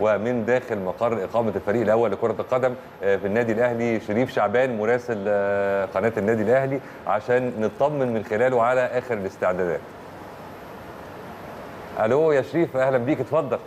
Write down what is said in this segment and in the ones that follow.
ومن داخل مقر إقامة الفريق الأول لكرة القدم آه، في النادي الأهلي شريف شعبان مراسل آه، قناة النادي الأهلي عشان نطمن من خلاله على آخر الاستعدادات. ألو يا شريف أهلا بيك اتفضل.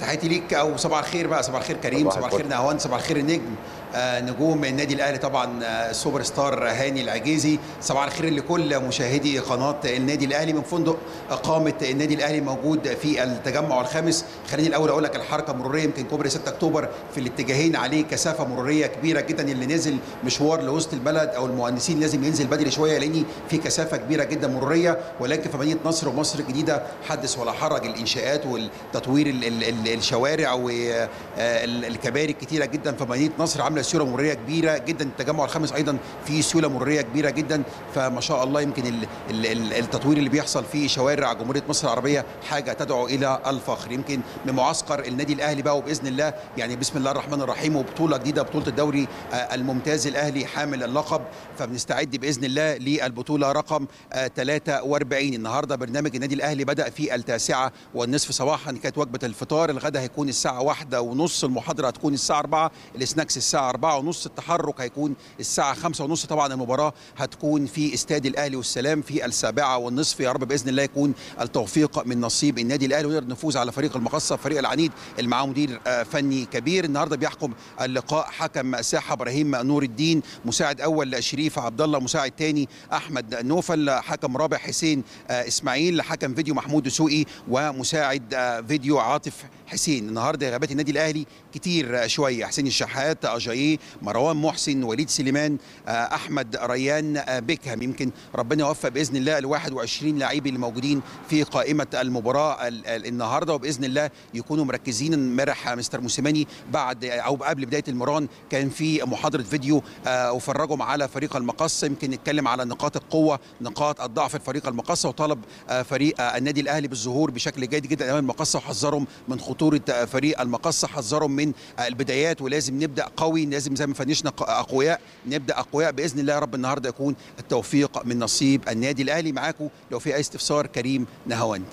تحياتي ليك أو صباح الخير بقى صباح الخير كريم صباح. الخير نهوان صباح الخير النجم. نجوم النادي الأهلي طبعا آه، سوبر ستار هاني العجيزي. صباح الخير لكل مشاهدي قناة النادي الأهلي. من فندق إقامة النادي الأهلي موجود في التجمع الخامس. خليني الأول أقول لك الحركة المروريه يمكن كوبري 6 أكتوبر في الاتجاهين عليه كثافة مرورية كبيرة جدا اللي نازل مشوار لوسط البلد أو المهندسين لازم ينزل بدري شوية لأن في كثافة كبيرة جدا مرورية. ولكن في مدينة نصر ومصر الجديدة حدث ولا حرج الإنشاءات والتطوير ال- ال- ال- الشوارع والكباري الكتيرة جدا في مدينة نصر. عاملة سيولة مرورية كبيرة جدا التجمع الخامس أيضا فيه سيولة مرورية كبيرة جدا. فما شاء الله يمكن ال- ال- ال- التطوير اللي بيحصل في شوارع جمهورية مصر العربية حاجة تدعو إلى الفخر. يمكن من معسكر النادي الأهلي بقى وبإذن الله يعني بسم الله الرحمن الرحيم وبطولة جديدة بطولة الدوري آه، الممتاز الأهلي حامل اللقب. فبنستعد بإذن الله للبطولة. رقم آه، 43 النهارده برنامج النادي الأهلي بدأ في التاسعة والنصف صباحا. كانت وجبة الفطار الغدا هيكون الساعة واحدة ونص المحاضرة هتكون الساعة 4 السناكس الساعة 4 ونص التحرك هيكون الساعة 5 ونص طبعا المباراة هتكون في استاد الأهلي والسلام في السابعة والنصف. يا رب بإذن الله يكون التوفيق من نصيب النادي الأهلي ونقدر نفوز على فريق المقصة فريق العنيد اللي معاه مدير آه، فني كبير. النهارده بيحكم اللقاء حكم ساحة إبراهيم نور الدين مساعد أول شريف عبد الله مساعد ثاني أحمد نوفل حكم رابع حسين آه، إسماعيل حكم فيديو محمود دسوقي ومساعد آه، فيديو عاطف حسين. النهارده غابات النادي الأهلي كتير شوية. حسين الشحات اجاييه مروان محسن وليد سليمان آه، أحمد ريان آه، بيكهام. يمكن ربنا يوفق بإذن الله ال 21 لعيب اللي موجودين في قائمة المباراة ال- ال- النهارده وبإذن الله يكونوا مركزين. امبارح مستر موسيماني بعد أو قبل بداية المران كان في محاضرة فيديو آه، وفرجهم على فريق المقصه يمكن نتكلم على نقاط القوة نقاط الضعف فريق المقصه وطلب فريق النادي الأهلي بالظهور بشكل جيد جدا. أمام المقصه وحذرهم من خطورة فريق المقصه حذرهم من البدايات. ولازم نبدأ قوي لازم زي ما فنشنا أقوياء نبدأ أقوياء بإذن الله يا رب النهارده يكون التوفيق من نصيب النادي الأهلي. معاكم لو في أي استفسار كريم نهاوند.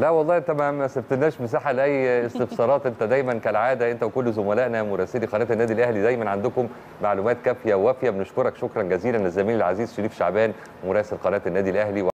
لا والله انت ما سبتلناش مساحة لأي استفسارات. أنت دايما كالعادة أنت وكل زملائنا مراسلي قناه النادي الأهلي دايما عندكم معلومات كافية ووافية. بنشكرك شكرا جزيلا للزميل العزيز شريف شعبان مراسل قناة النادي الأهلي.